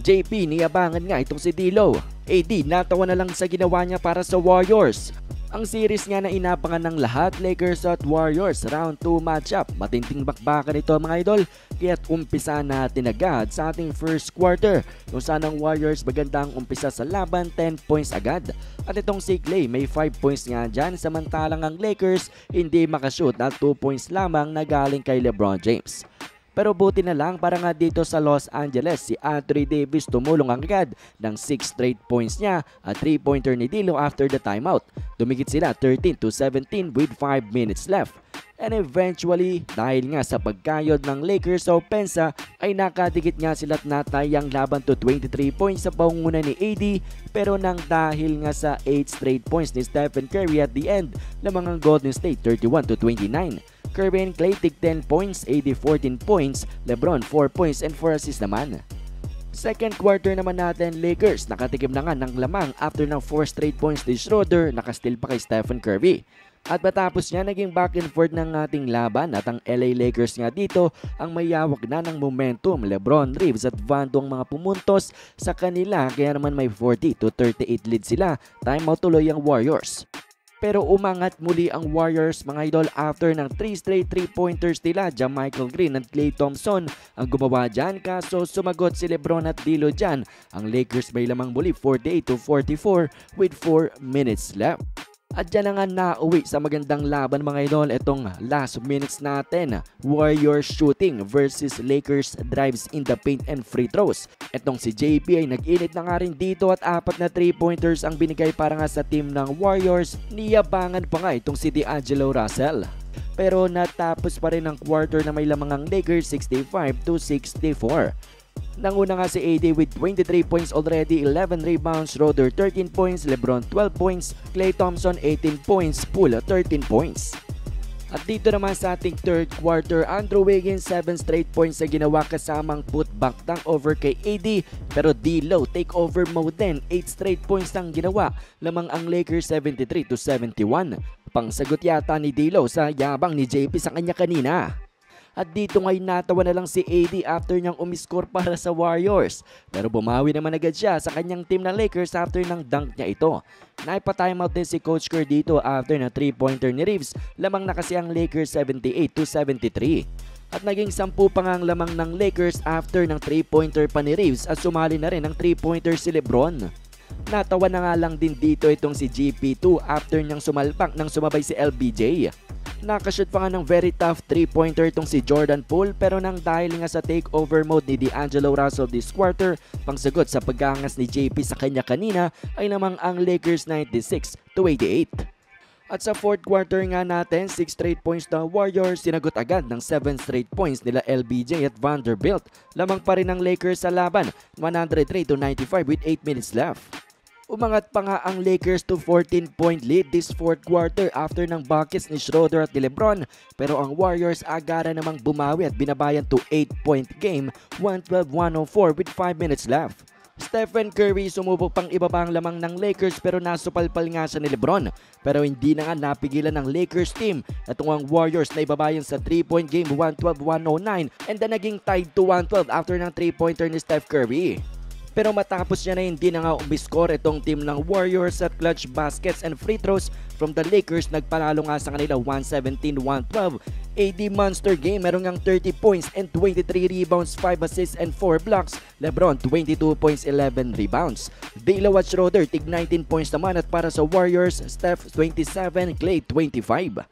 JP, niyabangan nga itong si Dilo. AD, natawa na lang sa ginawa niya para sa Warriors. Ang series nga na inapangan ng lahat, Lakers at Warriors, round 2 matchup. Matinting bakbakan ito mga idol, kaya't umpisa natin agad sa ating first quarter. Kung saan ang Warriors magandang umpisa sa laban, 10 points agad. At itong si Clay may 5 points nga dyan, samantalang ang Lakers hindi makashoot at 2 points lamang na galing kay Lebron James. Pero buti na lang para nga dito sa Los Angeles, si Anthony Davis tumulong agad ng 6 straight points niya at 3-pointer ni Dilo after the timeout. Dumikit sila 13 to 17 with 5 minutes left. And eventually, dahil nga sa pagkayod ng Lakers sa opensa, ay nakadikit nga sila at natayang laban to 23 points sa pangunguna ni AD pero nang dahil nga sa 8 straight points ni Stephen Curry at the end, lamang ang Golden State 31 to 29. Kirby and Clay tig 10 points, AD 14 points, Lebron 4 points and 4 assists naman. Second quarter naman natin, Lakers nakatikim na nga ng lamang after ng 4 straight points ni Schroeder, nakastill pa kay Stephen Curry. At matapos niya, naging back and forth ng ating laban at ang LA Lakers nga dito ang mayawak na ng momentum. Lebron, Reeves at Vando ang mga pumuntos sa kanila kaya naman may 40 to 38 lead sila. Timeout tuloy ang Warriors. Pero umangat muli ang Warriors mga idol after ng 3 straight 3-pointers nila Michael Green at Klay Thompson ang gumawa dyan kaso sumagot si Lebron at Dilo dyan. Ang Lakers may lamang muli 48 to 44 with 4 minutes left. At dyan na nga nauwi sa magandang laban mga idol itong last minutes natin. Warriors shooting versus Lakers drives in the paint and free throws. Itong si JP ay nag-init na nga rin dito at apat na 3-pointers ang binigay para nga sa team ng Warriors. Niyabangan pa nga itong si D'Angelo Russell. Pero natapos pa rin ang quarter na may lamang ang Lakers 65 to 64. Nanguna nga si AD with 23 points already, 11 rebounds, Roder 13 points, Lebron 12 points, Klay Thompson 18 points, Poole 13 points. At dito naman sa ating third quarter, Andrew Wiggins 7 straight points na ginawa kasamang putback over kay AD pero D-Low take over mode din 8 straight points ang ginawa lamang ang Lakers 73 to 71. Pangsagot yata ni D-Low sa yabang ni JP sa kanya kanina. At dito ngay natawa na lang si AD after niyang umiscore para sa Warriors. Pero bumawi naman agad siya sa kanyang team ng Lakers after ng dunk niya ito. Naipa-timeout din si Coach Kerr dito after na 3-pointer ni Reeves. Lamang na kasi ang Lakers 78 to 73. At naging 10 pa nga ang lamang ng Lakers after ng 3-pointer pa ni Reeves at sumali na rin ang 3-pointer si Lebron. Natawa na nga lang din dito itong si GP2 after niyang sumalpak nang sumabay si LBJ. Nakashoot pa nga ng very tough 3-pointer itong si Jordan Poole pero nang dahil nga sa takeover mode ni D'Angelo Russell this quarter, pangsagot sa pagkangas ni JP sa kanya kanina ay namang ang Lakers 96 to 88. At sa fourth quarter nga natin, 6 straight points ng Warriors, sinagot agad ng 7 straight points nila LBJ at Vanderbilt. Lamang pa rin ang Lakers sa laban, 103 to 95 with 8 minutes left. Umangat pa nga ang Lakers to 14-point lead this fourth quarter after ng buckets ni Schroeder at ni Lebron pero ang Warriors agara namang bumawi at binabayan to 8-point game 112-104 with 5 minutes left. Stephen Curry sumubok pang ibaba ang lamang ng Lakers pero nasupalpal nga siya ni Lebron. Pero hindi na nga napigilan ng Lakers team. Itong ang Warriors na ibabayan sa 3-point game 112-109 and then naging tied to 112 after ng 3-pointer ni Steph Curry. Pero matapos niya na hindi na nga umiscore itong team ng Warriors at clutch baskets and free throws from the Lakers nagpanalo nga sa kanila 117-112. AD Monster game meron ngang 30 points and 23 rebounds, 5 assists and 4 blocks. Lebron 22 points, 11 rebounds. Dilo at Schroeder tig 19 points naman at para sa Warriors, Steph 27, Clay 25.